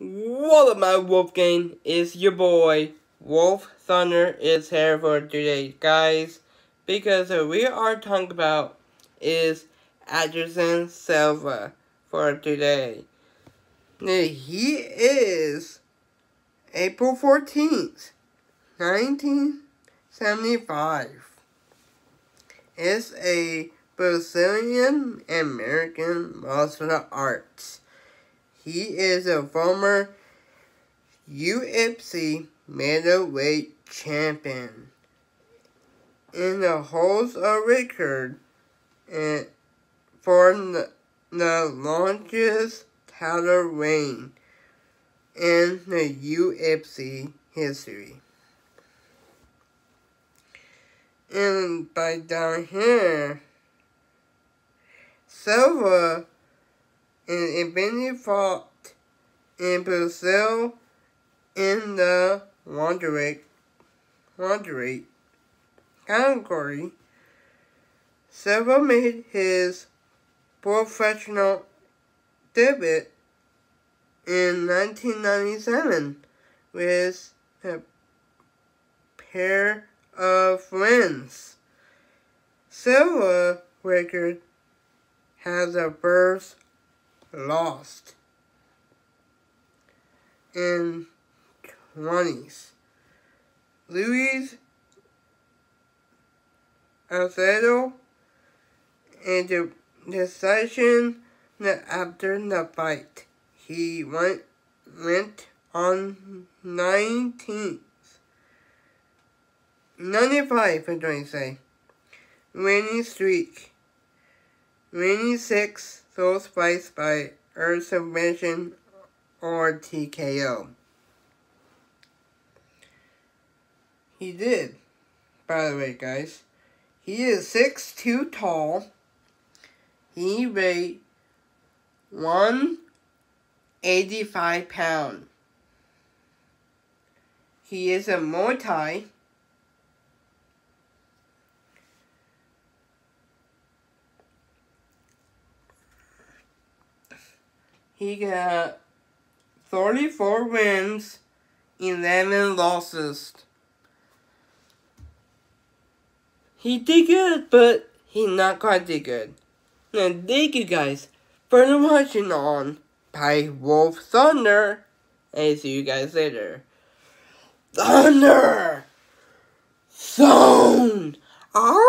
What up, my Wolf Gang? It's your boy, Wolf Thunder, is here for today, guys. Because what we are talking about is Anderson Silva for today. Now, he is April 14th, 1975. Is a Brazilian American martial arts. He is a former UFC middleweight champion and holds a record for the, the longest title reign in the UFC history. And by down here, Silva and eventually fought in Brazil in the Wanderate, Wanderate category. Silva made his professional debut in 1997 with a pair of friends. Silva record has a birth lost in 20s. Luis Alcedo and the decision that after the fight. He went went on 19th 95 for say. Rainy streak. Rainy 6 soul spice by Earth submission or TKO. He did, by the way, guys. He is six two tall. He weighed 185 pounds. He is a Muay Thai He got 34 wins, 11 losses. He did good, but he not quite did good. And thank you guys for watching on by Wolf Thunder. And see you guys later. Thunder! Zone! Arr!